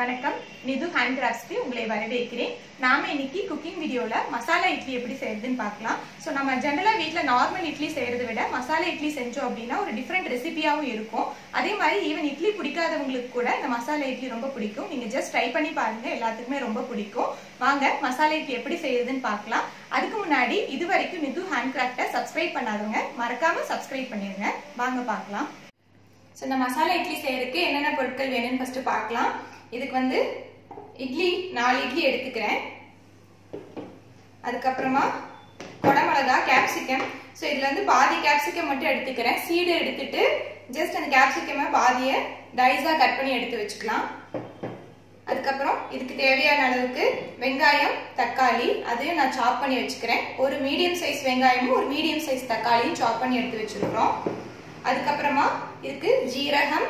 வணக்கம். நிது ஹேண்ட் கிராஃப்ட்ஸ்க்கு உங்களை வரவேற்கிறேன். நாம இன்னைக்கு குக்கிங் வீடியோல மசாலா இட்லி எப்படி செய்யறதுன்னு பார்க்கலாம். ஸோ நம்ம ஜென்ரலா வீட்ல நார்மல் இட்லி செய்யறதை விட மசாலா இட்லி செஞ்சோம் அப்படின்னா ஒரு டிஃப்ரெண்ட் ரெசிபியாகவும் இருக்கும். அதே மாதிரி ஈவன் இட்லி பிடிக்காதவங்களுக்கு கூட இந்த மசாலா இட்லி ரொம்ப பிடிக்கும். நீங்க ஜஸ்ட் ட்ரை பண்ணி பாருங்க. எல்லாத்துக்குமே ரொம்ப பிடிக்கும். வாங்க மசாலா இட்லி எப்படி செய்யறதுன்னு பார்க்கலாம். அதுக்கு முன்னாடி இது வரைக்கும் நிது ஹேண்ட் கிராஃப்டை சப்ஸ்கிரைப் பண்ணாதவங்க மறக்காம சப்ஸ்கிரைப் பண்ணிருங்க. வாங்க பார்க்கலாம். ஸோ இந்த மசாலா இட்லி செய்யறதுக்கு என்னென்ன பொருட்கள் வேணும்னு ஃபர்ஸ்ட் பார்க்கலாம். இதுக்கு வந்து இட்லி நாலு இட்லி எடுத்துக்கிறேன். அதுக்கப்புறமா குடமிளகா கேப்சிகம் ஸோ இதில் வந்து பாதி கேப்சிகம் மட்டும் எடுத்துக்கிறேன். சீடு எடுத்துட்டு ஜஸ்ட் அந்த கேப்சிகமை பாதியை டைஸாக கட் பண்ணி எடுத்து வச்சுக்கலாம். அதுக்கப்புறம் இதுக்கு தேவையான அளவுக்கு வெங்காயம் தக்காளி அதையும் நான் சாப் பண்ணி வச்சுக்கிறேன். ஒரு மீடியம் சைஸ் வெங்காயமும் ஒரு மீடியம் சைஸ் தக்காளியும் சாப் பண்ணி எடுத்து வச்சுருக்கிறோம். அதுக்கப்புறமா இதுக்கு ஜீரகம்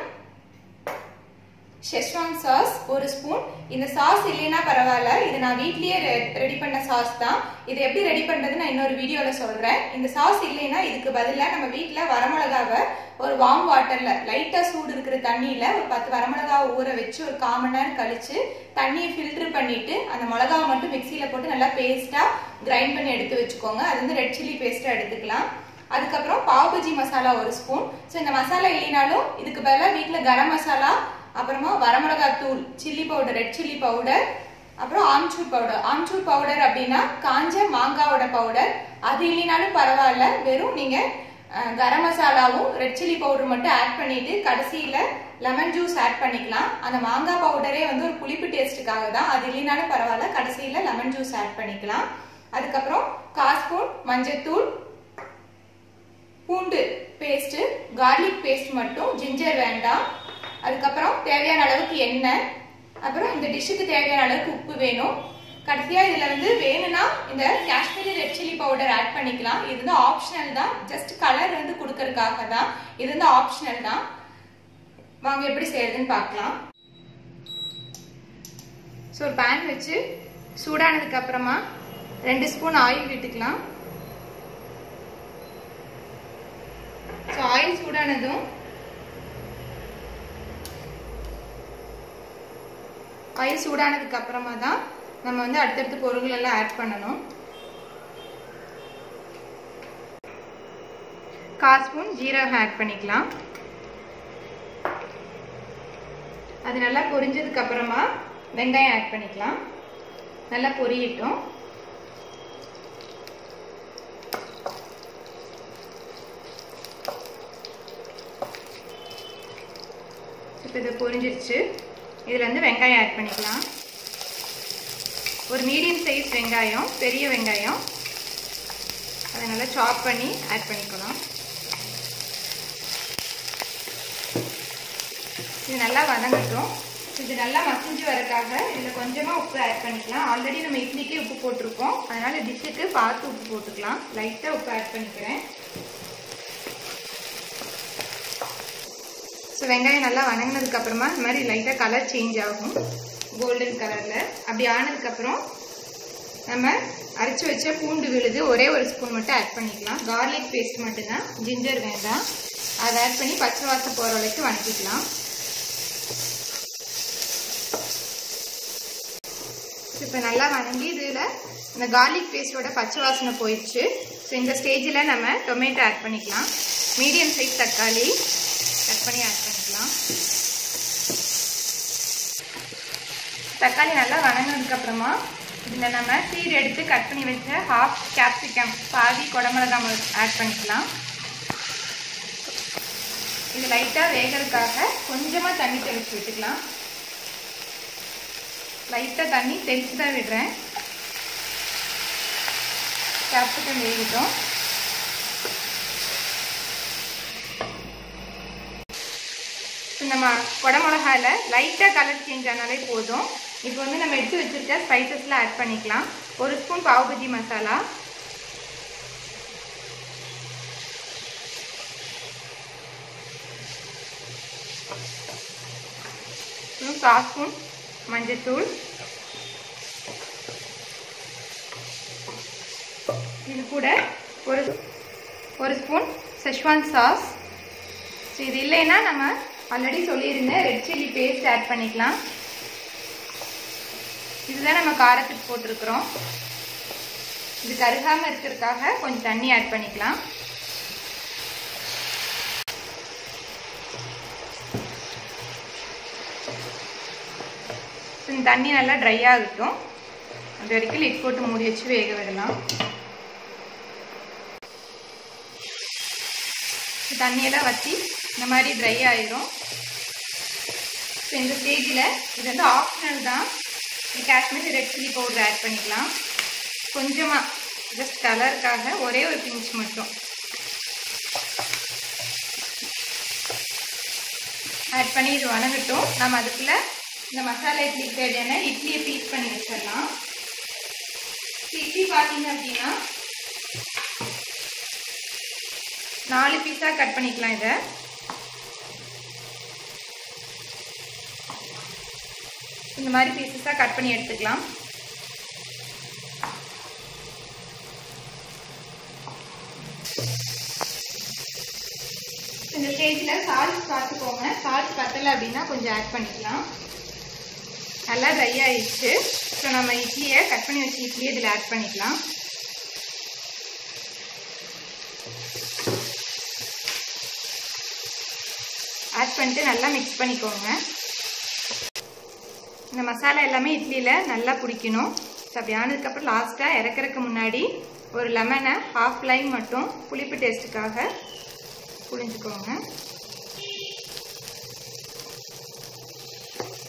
ஷெஸ்வான் சாஸ் ஒரு ஸ்பூன் இந்த சாஸ் இல்லைன்னா பரவாயில்ல. இது நான் வீட்லயே ரெடி பண்ண சாஸ் தான். இது எப்படி ரெடி பண்றது நான் இன்னொரு வீடியோல சொல்றேன். இந்த சாஸ் இல்லைன்னா இதுக்கு பதிலாக நம்ம வீட்டில் வரமிளகாவை ஒரு வார்ம் வாட்டர்ல லைட்டா சூடு இருக்கிற தண்ணியில ஒரு பத்து வரமிளகாவை ஊற வச்சு ஒரு கால் மணி நேரம் கழிச்சு தண்ணியை ஃபில்டர் பண்ணிட்டு அந்த மிளகாவை மட்டும் மிக்சியில போட்டு நல்லா பேஸ்டா கிரைண்ட் பண்ணி எடுத்து வச்சுக்கோங்க. அது வந்து ரெட் சில்லி பேஸ்டா எடுத்துக்கலாம். அதுக்கப்புறம் பாவுபஜி மசாலா ஒரு ஸ்பூன் ஸோ இந்த மசாலா இல்லைனாலும் இதுக்கு பதிலாக வீட்டில் கரம் மசாலா அப்புறமா வரமிளகாய் தூள் chilli powder red chilli powder அப்புறம் ஆம்ச்சூர் பவுடர் ஆம்ச்சூர் பவுடர் அப்படின்னா காஞ்ச மாங்காவோட பவுடர் அது இல்லைனாலும் பரவாயில்ல. வெறும் நீங்க கரம் மசாலாவும் ரெட் சில்லி பவுடர் மட்டும் ஆட் பண்ணிட்டு கடைசியில லெமன் ஜூஸ் ஆட் பண்ணிக்கலாம். அந்த மாங்காய் பவுடரே வந்து ஒரு புளிப்பு டேஸ்ட்டுக்காக தான். அது இல்லைனாலும் பரவாயில்ல. கடைசியில லெமன் ஜூஸ் ஆட் பண்ணிக்கலாம். அதுக்கப்புறம் காஸ்பூன் மஞ்சத்தூள் பூண்டு பேஸ்ட் கார்லிக் பேஸ்ட் மட்டும் ஜிஞ்சர் வேண்டாம். அதுக்கப்புறம் தேவையான அளவுக்கு எண்ணெய் அப்புறம் இந்த டிஷ்ஷுக்கு தேவையான அளவுக்கு உப்பு வேணும். கடைசியா இதுல வந்து வேணும்னா இந்த Kashmiri red chilli powder add பண்ணிக்கலாம். இது வந்து ஆப்ஷனல் தான். ஜஸ்ட் கலர் வந்து கொடுக்கறதுக்காக தான். இது வந்து ஆப்ஷனல் தான். வாங்க எப்படி செய்யறதுன்னு பார்க்கலாம். ஸோ ஒரு பேன் வச்சு சூடானதுக்கு அப்புறமா ரெண்டு ஸ்பூன் ஆயில் விட்டுக்கலாம். ஸோ ஆயில் சூடானதும் பயிர் சூடானதுக்கு அப்புறமா தான் நம்ம வந்து அடுத்தடுத்து பொருள்கள் எல்லாம் ஆட் பண்ணணும். கால் ஸ்பூன் ஜீரகம் ஆட் பண்ணிக்கலாம். அது நல்லா பொரிஞ்சதுக்கு அப்புறமா வெங்காயம் ஆட் பண்ணிக்கலாம். நல்லா பொரியட்டும். இப்போ இது பொரிஞ்சிருச்சு. இதில் வந்து வெங்காயம் ஆட் பண்ணிக்கலாம். ஒரு மீடியம் சைஸ் வெங்காயம் பெரிய வெங்காயம். அதை நல்லா சாப் பண்ணி ஆட் பண்ணிக்கலாம். இது நல்லா வதங்கட்டும். இது நல்லா மசிஞ்சு வரக்காக இதில் கொஞ்சமாக உப்பு ஆட் பண்ணிக்கலாம். ஆல்ரெடி நம்ம இட்லிக்கே உப்பு போட்டிருக்கோம். அதனால் டிஷ்ஷுக்கு பார்த்து உப்பு போட்டுக்கலாம். லைட்டாக உப்பு ஆட் பண்ணிக்கிறேன். ஸோ வெங்காயம் நல்லா வணங்கினதுக்கு அப்புறமா இந்த மாதிரி லைட்டாக கலர் சேஞ்ச் ஆகும். கோல்டன் கலரில் அப்படி ஆனதுக்கப்புறம் நம்ம அரைச்சி வச்ச பூண்டு விழுது ஒரே ஒரு ஸ்பூன் மட்டும் ஆட் பண்ணிக்கலாம். கார்லிக் பேஸ்ட் மட்டும்தான். ஜிஞ்சர் வேண்டாம். அதை ஆட் பண்ணி பச்சை வாசம் போகிற அளவுக்கு வணக்கிக்கலாம். இப்போ நல்லா வணங்கி இதில் இந்த கார்லிக் பேஸ்டோட பச்சை வாசனை போயிடுச்சு ஸோ இந்த ஸ்டேஜில் நம்ம டொமேட்டோ ஆட் பண்ணிக்கலாம். மீடியம் சைஸ் தக்காளி கட் பண்ணி ஆட் பண்ணிக்கலாம் தக்காளி நல்லா வணங்கினதுக்கப்புறமா இதில் நம்ம சீடு எடுத்து கட் பண்ணி வச்ச ஹாஃப் கேப்சிகம் பாதி குடமிளகா ஆட் பண்ணிக்கலாம். இது லைட்டாக வேகிறதுக்காக கொஞ்சமாக தண்ணி தெளித்து விட்டுக்கலாம். லைட்டாக தண்ணி தெளித்து தான் விடுறேன். கேப்சிகம் வேகட்டும். நம்ம குடமிளகாயில் லைட்டாக கலர் சேஞ்ச் ஆனாலே போதும். இப்போ வந்து நம்ம எடுத்து வச்சுருக்க ஸ்பைசஸ்லாம் ஆட் பண்ணிக்கலாம். ஒரு ஸ்பூன் பாவுபஜி மசாலா. கால் ஸ்பூன் மஞ்சத்தூள் இது கூட ஒரு ஒரு ஸ்பூன் செஷ்வான் சாஸ் ஸோ இது இல்லைன்னா நம்ம ஆல்ரெடி சொல்லியிருந்தேன் ரெட் சில்லி பேஸ்ட் ஆட் பண்ணிக்கலாம். இதுதான் நம்ம காரத்துக்கு போட்டிருக்கிறோம். இது கருகாமல் இருக்கிறதுக்காக கொஞ்சம் தண்ணி ஆட் பண்ணிக்கலாம். இந்த தண்ணி நல்லா ட்ரை ஆகட்டும். அது வரைக்கும் லிட் போட்டு மூடி வச்சு வேக விடலாம். தண்ணியெல்லாம் வற்றி இந்த மாதிரி ட்ரை ஆயிரும். ஸோ இந்த ஸ்டேஜில் இது வந்து ஆப்ஷனல் தான். Kashmir red chilli powder add பண்ணிக்கலாம். கொஞ்சமாக ஜஸ்ட் கலருக்காக ஒரே ஒரு பிஞ்ச் மட்டும். ஆட் பண்ணி இது வணங்கட்டும். நம்ம அதுக்குள்ளே இந்த மசாலா இட்லி தேவையான இட்லியை பீஸ் பண்ணி வச்சிடலாம். இட்லி பார்த்தீங்க அப்படின்னா நாலு பீஸாக கட் பண்ணிக்கலாம் இதை. இந்த மாதிரி பீசஸாக கட் பண்ணி எடுத்துக்கலாம். இந்த ஸ்டேஜில் சால்ட் பார்த்துக்கோங்க சால்ட் பத்தலை அப்படின்னா கொஞ்சம் ஆட் பண்ணிக்கலாம். நல்லா ட்ரை ஆயிடுச்சு. ஸோ நம்ம இட்லியை கட் பண்ணி வச்சு இட்லியை இதில் ஆட் பண்ணிக்கலாம். ஆட் பண்ணிட்டு நல்லா மிக்ஸ் பண்ணிக்கோங்க. இந்த மசாலா எல்லாமே இட்லியில் நல்லா பிடிக்கணும். ஸோ அப்படி ஆனதுக்கப்புறம் லாஸ்ட்டாக இறக்குறதுக்கு முன்னாடி ஒரு லெமனை ஹாஃப் லைம் மட்டும் புளிப்பு டேஸ்ட்டுக்காக புளிஞ்சுக்கோங்க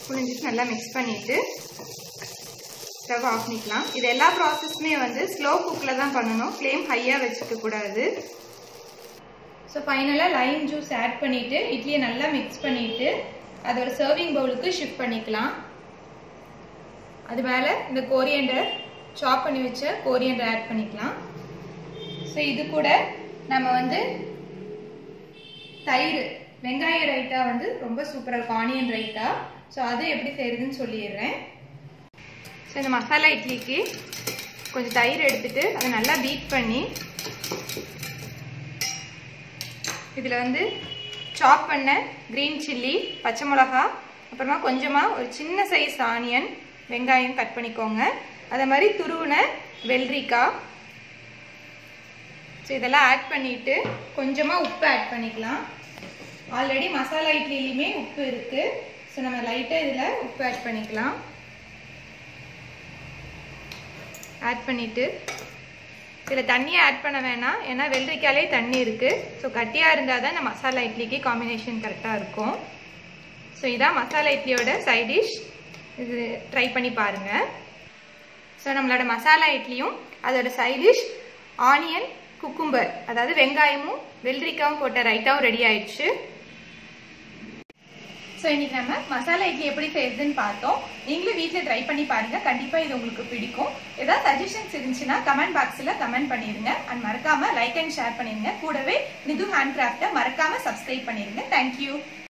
புளிஞ்சிட்டு நல்லா மிக்ஸ் பண்ணிவிட்டு ஸ்டவ் ஆஃப் பண்ணிக்கலாம். இது எல்லா ப்ராசஸுமே வந்து ஸ்லோ குக்கில் தான் பண்ணணும். ஃப்ளேம் ஹையாக வச்சுக்க கூடாது. ஸோ ஃபைனலாக லைம் ஜூஸ் ஆட் பண்ணிவிட்டு இட்லியை நல்லா மிக்ஸ் பண்ணிவிட்டு அதோட சர்விங் பவுலுக்கு ஷிஃப்ட் பண்ணிக்கலாம். அது மேலே இந்த கோரியண்டர் சாப் பண்ணி வச்ச கோரியண்டர் ஆட் பண்ணிக்கலாம். ஸோ இது கூட நம்ம வந்து தயிர் வெங்காய ரைத்தா வந்து ரொம்ப சூப்பராக இருக்கும். ஆனியன் ரைத்தா. ஸோ அது எப்படி செய்யறதுன்னு சொல்லிடுறேன். ஸோ இந்த மசாலா இட்லிக்கு கொஞ்சம் தயிர் எடுத்துட்டு அதை நல்லா பீட் பண்ணி இதில் வந்து சாப் பண்ண க்ரீன் சில்லி பச்சை மிளகா அப்புறமா கொஞ்சமாக ஒரு சின்ன சைஸ் ஆனியன் வெங்காயம் கட் பண்ணிக்கோங்க. அதே மாதிரி துருவின வெள்ளரிக்காய் ஸோ இதெல்லாம் ஆட் பண்ணிவிட்டு கொஞ்சமாக உப்பு ஆட் பண்ணிக்கலாம். ஆல்ரெடி மசாலா இட்லிலையுமே உப்பு இருக்குது ஸோ நம்ம லைட்டாக இதில் உப்பு ஆட் பண்ணிக்கலாம். ஆட் பண்ணிவிட்டு இதில் தண்ணியை ஆட் பண்ண வேணாம். ஏன்னா வெள்ளரிக்காலே தண்ணி இருக்குது ஸோ கட்டியாக இருந்தால் தான் இந்த மசாலா இட்லிக்கு காம்பினேஷன் கரெக்டாக இருக்கும். ஸோ இதான் மசாலா இட்லியோட சைட் டிஷ் இது ட்ரை பண்ணி பாருங்கள் ஸோ நம்மளோட மசாலா இட்லியும் அதோட சைடிஷ் ஆனியன் குக்கும்பர் அதாவது வெங்காயமும் வெள்ளரிக்காவும் போட்ட ரைத்தாவும் ரெடி ஆயிடுச்சு. ஸோ இன்னைக்கு நம்ம மசாலா இட்லி எப்படி செய்யுதுன்னு பார்த்தோம். நீங்களும் வீட்டில் ட்ரை பண்ணி பாருங்க. கண்டிப்பாக இது உங்களுக்கு பிடிக்கும். ஏதாவது சஜஷன்ஸ் இருந்துச்சுன்னா கமெண்ட் பாக்ஸில் கமெண்ட் பண்ணிடுங்க அண்ட் மறக்காமல் லைக் அண்ட் ஷேர் பண்ணிடுங்க கூடவே நிது ஹேண்ட் கிராஃப்டை மறக்காமல் சப்ஸ்கிரைப் பண்ணிடுங்க தேங்க்யூ